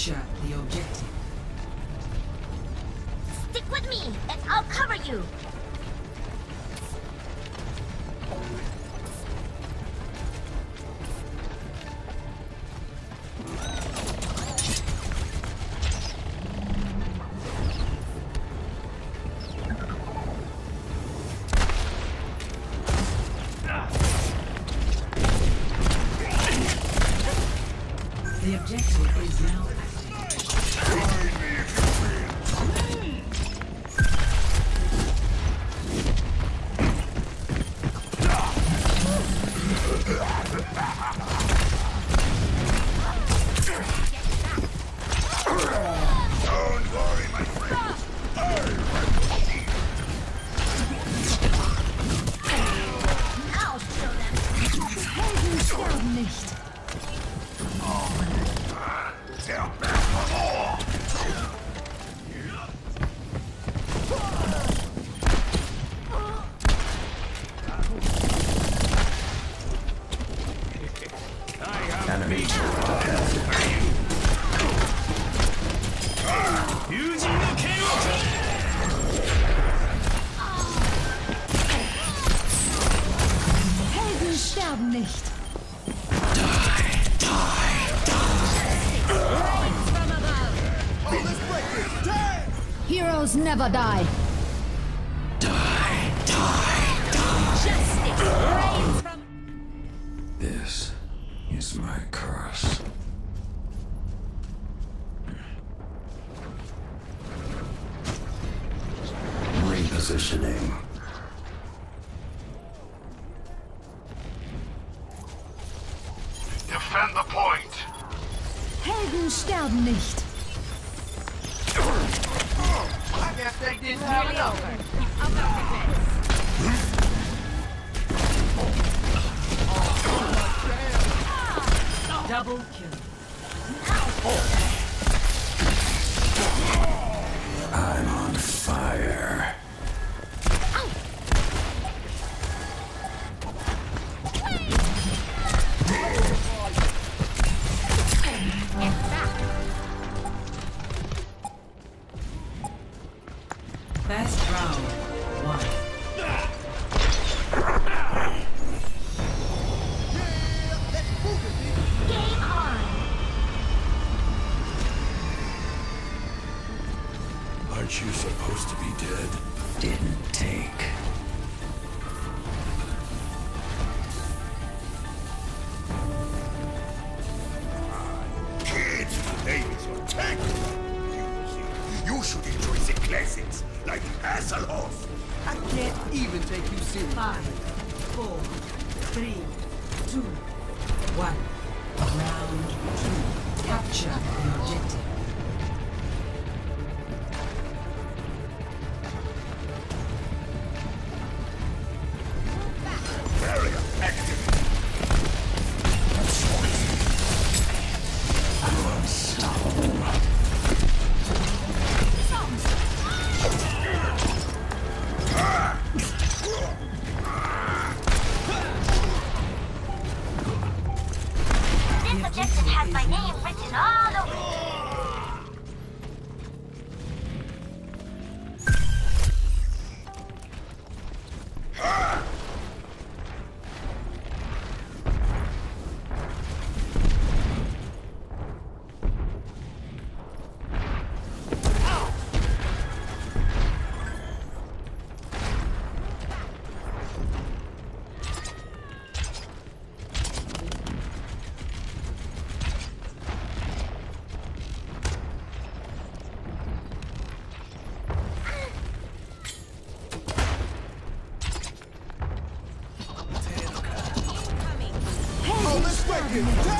Capture the objective. Stick with me, and I'll cover you. The objective is now Nicht. Die, die, die. Heroes never die. Justice reigns from This is my curse. Repositioning. Defend the point. Helden sterben nicht. I guess they didn't. Double kill. Best round. One. game on. Aren't you supposed to be dead? Didn't take. Kids, today is your tank. You you should enjoy the classics like Hasselhoff. I can't even take you serious. Five, four, three, two, one. Round two. Capture the objective. Damn.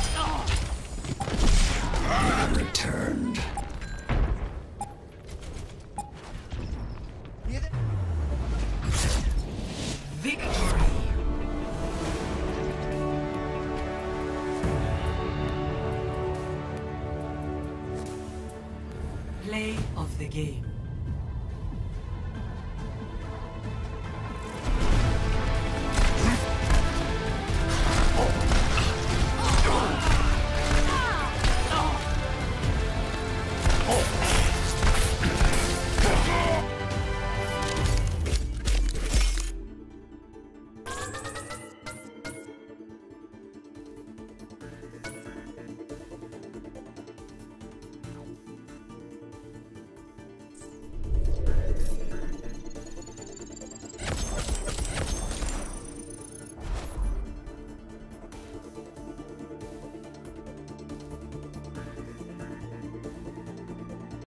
Play of the game.